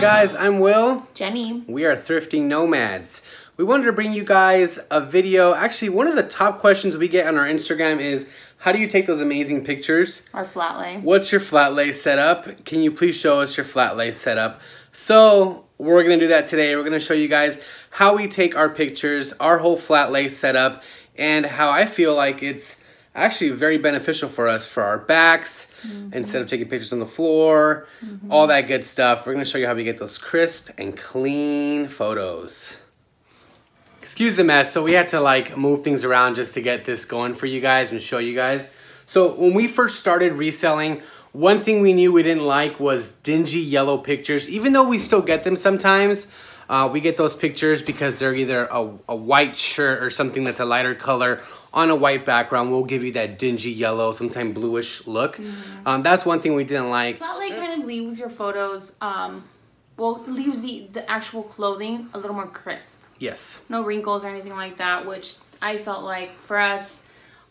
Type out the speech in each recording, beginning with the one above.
guys? I'm Will. Jenny. We are Thrifting Nomads. We wanted to bring you guys a video. Actually, one of the top questions we get on our Instagram is how do you take those amazing pictures? Our flat lay. What's your flat lay setup? Can you please show us your flat lay setup? So, we're gonna do that today. We're gonna show you guys how we take our pictures, our whole flat lay setup, and how I feel like it's actually very beneficial for us for our backs instead of taking pictures on the floor, all that good stuff. We're gonna show you how we get those crisp and clean photos. Excuse the mess. So we had to like move things around just to get this going for you guys and show you guys. So when we first started reselling, one thing we knew we didn't like was dingy yellow pictures. Even though we still get them sometimes, uh, we get those pictures because they're either a, a white shirt or something that's a lighter color on a white background. We'll give you that dingy yellow, sometimes bluish look. Um, that's one thing we didn't like. Flat lay kind of leaves your photos, um, well, leaves the, the actual clothing a little more crisp. Yes. No wrinkles or anything like that, which I felt like for us,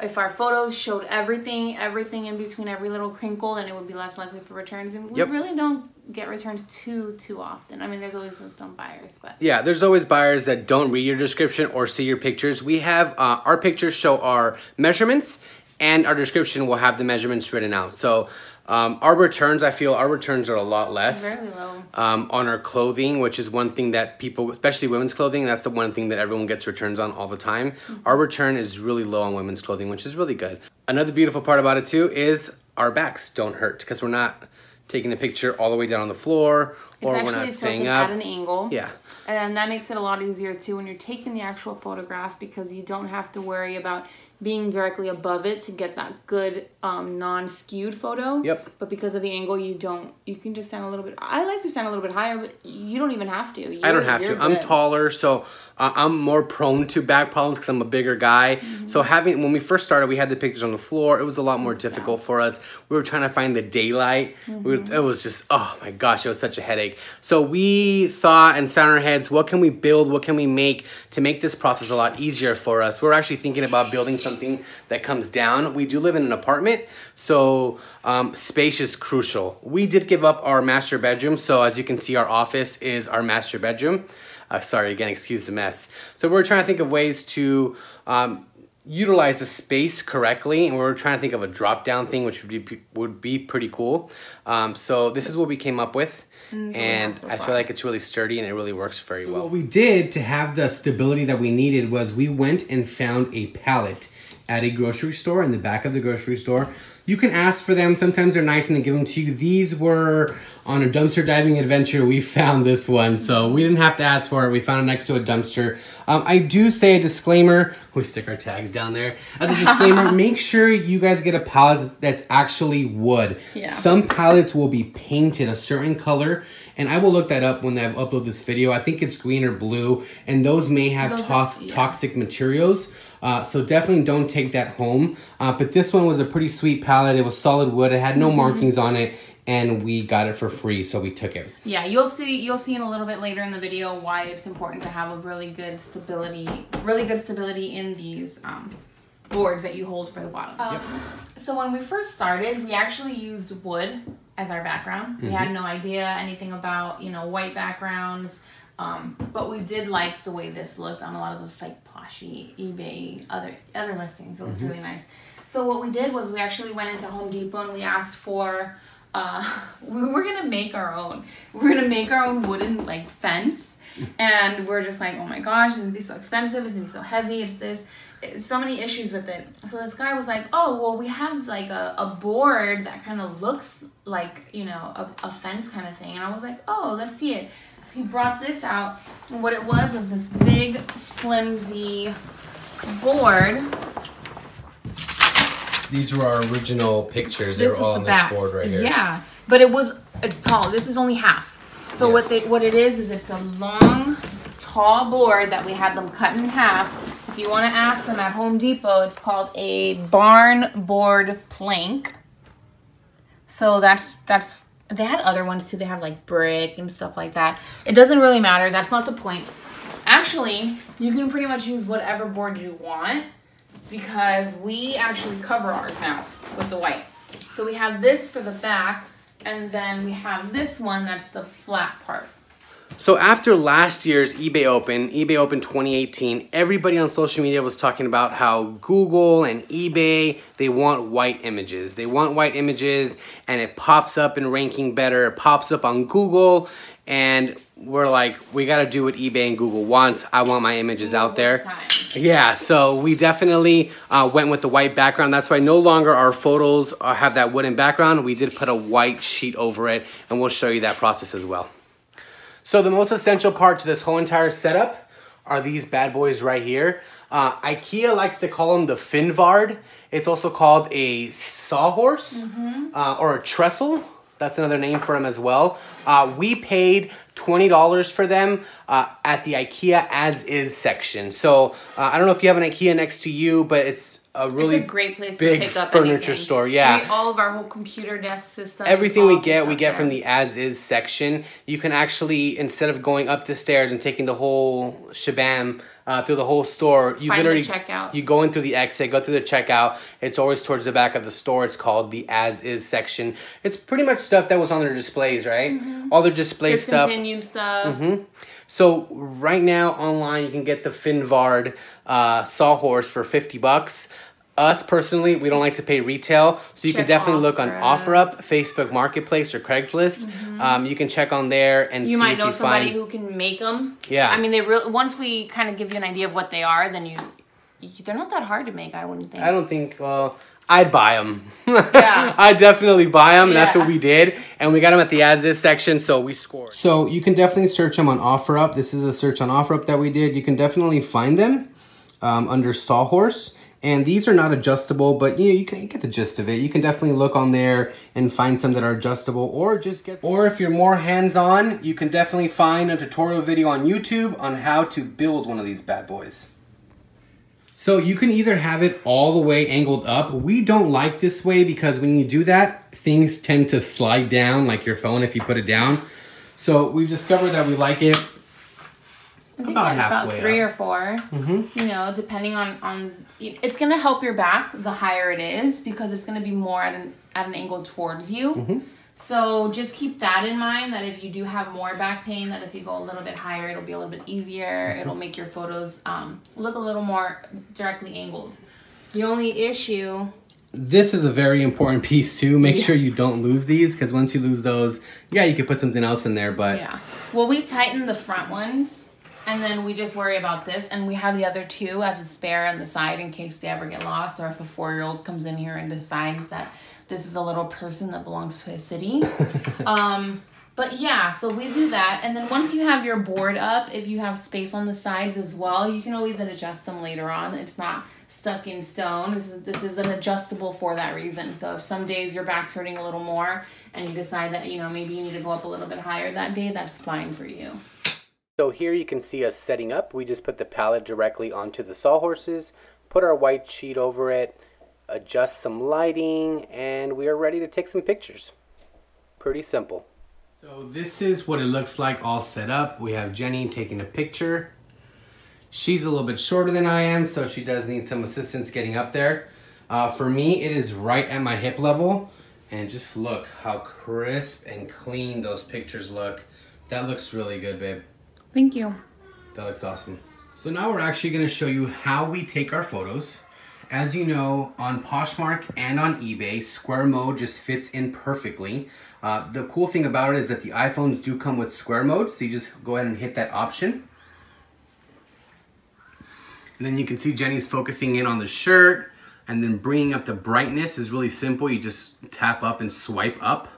if our photos showed everything, everything in between every little crinkle, then it would be less likely for returns. And we Yep. really don't get returns too, too often. I mean, there's always those dumb buyers, but Yeah, there's always buyers that don't read your description or see your pictures. We have uh, our pictures show our measurements, and our description will have the measurements written out. So um, our returns, I feel our returns are a lot less very low. um, on our clothing, which is one thing that people, especially women's clothing, that's the one thing that everyone gets returns on all the time. Mm-hmm. Our return is really low on women's clothing, which is really good. Another beautiful part about it too is our backs don't hurt because we're not taking the picture all the way down on the floor It's or we're not staying at up. an angle. Yeah. And that makes it a lot easier too when you're taking the actual photograph because you don't have to worry about being directly above it to get that good um, non-skewed photo. Yep. But because of the angle, you don't. You can just stand a little bit. I like to stand a little bit higher, but you don't even have to. I You're- don't have to. I'm taller, so uh, I'm more prone to back problems because I'm a bigger guy. Mm-hmm. So having when we first started, we had the pictures on the floor. It was a lot more difficult for us. We were trying to find the daylight. We were, Mm-hmm. it was just oh my gosh, it was such a headache. So we thought and sat on our heads, what can we build? What can we make to make this process a lot easier for us? We're actually thinking about building something that comes down. We do live in an apartment, so um, space is crucial. We did give up our master bedroom, so as you can see, our office is our master bedroom. Uh, sorry again, excuse the mess. So we're trying to think of ways to um, utilize the space correctly, and we're trying to think of a drop down thing, which would be would be pretty cool. Um, so this is what we came up with, and have so I feel like it's really sturdy and it really works very well. What we did to have the stability that we needed was we went and found a pallet at a grocery store in the back of the grocery store. You can ask for them. Sometimes they're nice and they give them to you. These were on a dumpster diving adventure. We found this one, so we didn't have to ask for it. We found it next to a dumpster. Um, I do say a disclaimer. We stick our tags down there. As a disclaimer, make sure you guys get a pallet that's actually wood. Yeah. Some pallets will be painted a certain color, and I will look that up when I upload this video. I think it's green or blue, and those may have Those are- yeah. toxic materials. Uh, so definitely don't take that home. Uh, but this one was a pretty sweet pallet. It was solid wood. It had no Mm-hmm. markings on it, and we got it for free, so we took it. Yeah, you'll see. You'll see in a little bit later in the video why it's important to have a really good stability, really good stability in these um, boards that you hold for the bottom. Um, So when we first started, we actually used wood as our background. We had no idea anything about you know white backgrounds, um, but we did like the way this looked on a lot of those like Poshy, eBay, other other listings. It was really nice. So what we did was we actually went into Home Depot and we asked for. Uh, we were gonna make our own. We were gonna make our own wooden like fence, and we're just like, oh my gosh, it's gonna be so expensive. It's gonna be so heavy. It's this. So many issues with it. So this guy was like, oh well, we have like a, a board that kind of looks like you know a, a fence kind of thing, and I was like, oh, let's see it. So he brought this out, and what it was was this big flimsy board. These were our original pictures. This they were all is on the this back. board right here. Yeah, but it was it's tall. This is only half. So what they what it is is it's a long, tall board that we had them cut in half. If you want to ask them at Home Depot, it's called a barn board plank. So that's that's they had other ones too. They had like brick and stuff like that. It doesn't really matter. That's not the point. Actually, you can pretty much use whatever board you want because we actually cover ours now with the white. So we have this for the back, and then we have this one that's the flat part. So after last year's eBay Open, eBay Open 2018, everybody on social media was talking about how Google and eBay, they want white images. They want white images and it pops up in ranking better. It pops up on Google and we're like, we got to do what eBay and Google wants. I want my images out there. Yeah, so we definitely uh, went with the white background. That's why no longer our photos uh, have that wooden background. We did put a white sheet over it, and we'll show you that process as well. So the most essential part to this whole entire setup are these bad boys right here. Uh, IKEA likes to call them the Finnvard. It's also called a sawhorse uh, or a trestle. That's another name for them as well. Uh, we paid $20 for them uh, at the IKEA as is section. So uh, I don't know if you have an IKEA next to you, but it's a really a great place big to pick up furniture anything. store. Yeah. We, all of our whole computer desk system. Everything we get, we get from the as is section. You can actually, instead of going up the stairs and taking the whole shabam uh, through the whole store, you Find the literally checkout. You go in through the exit, go through the checkout. It's always towards the back of the store. It's called the as is section. It's pretty much stuff that was on their displays, right? All their display stuff. Discontinued stuff. So right now online you can get the Finnvard uh, sawhorse for 50 bucks. Us personally, we don't like to pay retail, so you can definitely look on OfferUp. OfferUp, Facebook Marketplace, or Craigslist. Um, you can check on there and Mm-hmm. You see might if know you somebody find. who can make them. Yeah. I mean, they real once we kind of give you an idea of what they are, then you, you they're not that hard to make. I wouldn't think. I don't think. Well, I'd buy them. Yeah. I'd definitely buy them. That's what we did, and we got them at the as is section, so we scored. So you can definitely search them on OfferUp. This is a search on OfferUp that we did. You can definitely find them um, under Sawhorse. And these are not adjustable, but you know, you can get the gist of it. You can definitely look on there and find some that are adjustable or just get Or if you're more hands-on, you can definitely find a tutorial video on YouTube on how to build one of these bad boys. So you can either have it all the way angled up. We don't like this way because when you do that, things tend to slide down like your phone if you put it down. So we've discovered that we like it I think About about three up. or 4 Mm-hmm. You know, depending on on it's gonna help your back the higher it is because it's gonna be more at an at an angle towards you. Mm-hmm. So just keep that in mind that if you do have more back pain, that if you go a little bit higher, it'll be a little bit easier. Mm-hmm. It'll make your photos um, look a little more directly angled. The only issue This is a very important piece too. Make sure you don't lose these because once you lose those, yeah, you could put something else in there. But Yeah. Well, we tighten the front ones, and then we just worry about this, and we have the other two as a spare on the side in case they ever get lost, or if a four-year-old comes in here and decides that this is a little person that belongs to a city. um, but yeah, so we do that, and then once you have your board up, if you have space on the sides as well, you can always adjust them later on. It's not stuck in stone. This is this is an adjustable for that reason. So if some days your back's hurting a little more and you decide that you know maybe you need to go up a little bit higher that day, that's fine for you. So here you can see us setting up. We just put the pallet directly onto the sawhorses, put our white sheet over it, adjust some lighting, and we are ready to take some pictures. Pretty simple. So this is what it looks like all set up. We have Jenny taking a picture. She's a little bit shorter than I am, so she does need some assistance getting up there. Uh, for me, it is right at my hip level. And just look how crisp and clean those pictures look. That looks really good, babe. Thank you. That looks awesome. So now we're actually going to show you how we take our photos. As you know, on Poshmark and on eBay, square mode just fits in perfectly. Uh, the cool thing about it is that the iPhones do come with square mode, so you just go ahead and hit that option. And then you can see Jenny's focusing in on the shirt, and then bringing up the brightness is really simple. You just tap up and swipe up,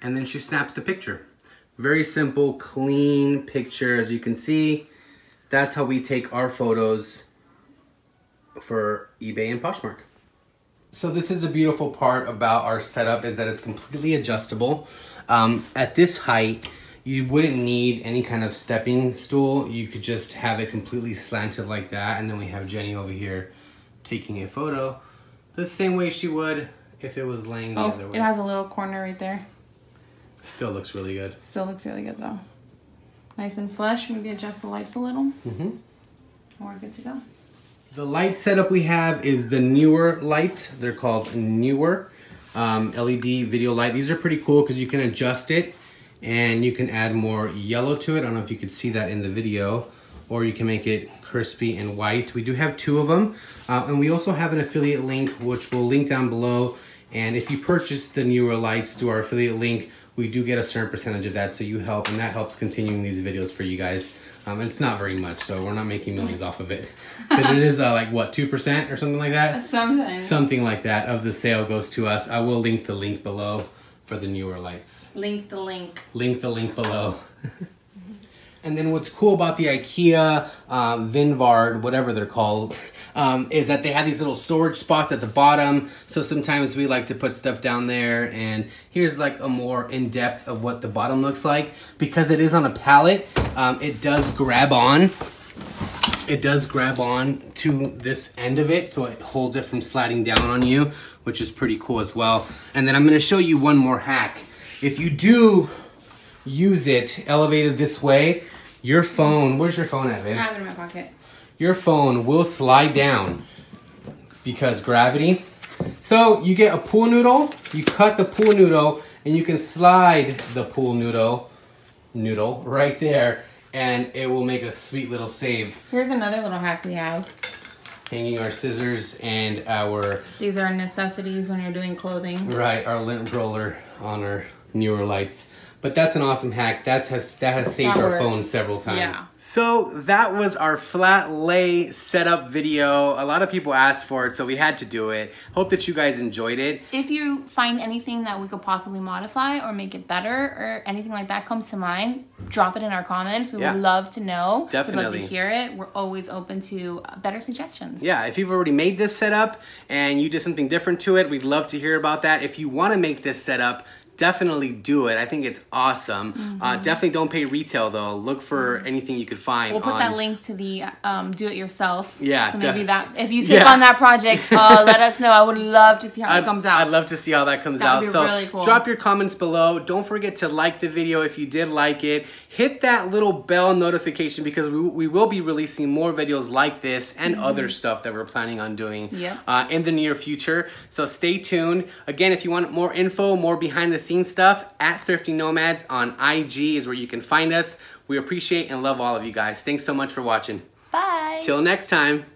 and then she snaps the picture. Very simple, clean picture. As you can see, that's how we take our photos for eBay and Poshmark. So this is a beautiful part about our setup is that it's completely adjustable. Um, at this height, you wouldn't need any kind of stepping stool. You could just have it completely slanted like that. And then we have Jenny over here taking a photo the same way she would if it was laying the Oh, other way. it has a little corner right there. Still looks really good. Still looks really good though. Nice and flush. Maybe adjust the lights a little. Mm-hmm. We're good to go. The light setup we have is the Neewer lights. They're called Neewer um, LED video light. These are pretty cool because you can adjust it and you can add more yellow to it. I don't know if you could see that in the video or you can make it crispy and white. We do have two of them. Uh, and we also have an affiliate link, which we'll link down below. And if you purchase the Neewer lights through our affiliate link, we do get a certain percentage of that. So you help, and that helps continuing these videos for you guys. Um, it's not very much, so we're not making millions off of it. But it is uh, like, what, 2% or something like that? Something. Something like that of the sale goes to us. I will link the link below for the Neewer lights. Link the link. Link the link below. and then what's cool about the IKEA um, Finnvard, whatever they're called, um, is that they have these little storage spots at the bottom. So sometimes we like to put stuff down there. And here's like a more in-depth of what the bottom looks like. Because it is on a pallet, um, it does grab on. It does grab on to this end of it. So it holds it from sliding down on you, which is pretty cool as well. And then I'm gonna show you one more hack. If you do use it elevated this way, your phone, where's your phone at, babe? I have it in my pocket. Your phone will slide down because gravity. So you get a pool noodle, you cut the pool noodle, and you can slide the pool noodle, noodle right there, and it will make a sweet little save. Here's another little hack we have. Hanging our scissors and our These are necessities when you're doing clothing. right our lint roller on our Neewer lights. But that's an awesome hack. That has that has saved That our phone several times. Yeah. So that was our flat lay setup video. A lot of people asked for it, so we had to do it. Hope that you guys enjoyed it. If you find anything that we could possibly modify or make it better or anything like that comes to mind, drop it in our comments. We Yeah. would love to know. We'd love Definitely. to hear it. We're always open to uh, better suggestions. Yeah, if you've already made this setup and you did something different to it, we'd love to hear about that. If you want to make this setup, definitely do it. I think it's awesome. Uh, definitely don't pay retail though. Look for anything you could find. We'll put on- that link to the um, do it yourself. Yeah, So maybe that if you take Yeah. on that project, uh, let us know. I would love to see how it comes out. I'd love to see how that comes That out. So really cool. drop your comments below. Don't forget to like the video if you did like it. Hit that little bell notification because we, we will be releasing more videos like this and other stuff that we're planning on doing Mm-hmm. Uh, in the near future. So stay tuned. Again, if you want more info, more behind the scenes stuff, at Thrifting Nomads on IG is where you can find us. We appreciate and love all of you guys. Thanks so much for watching. Bye. Till next time.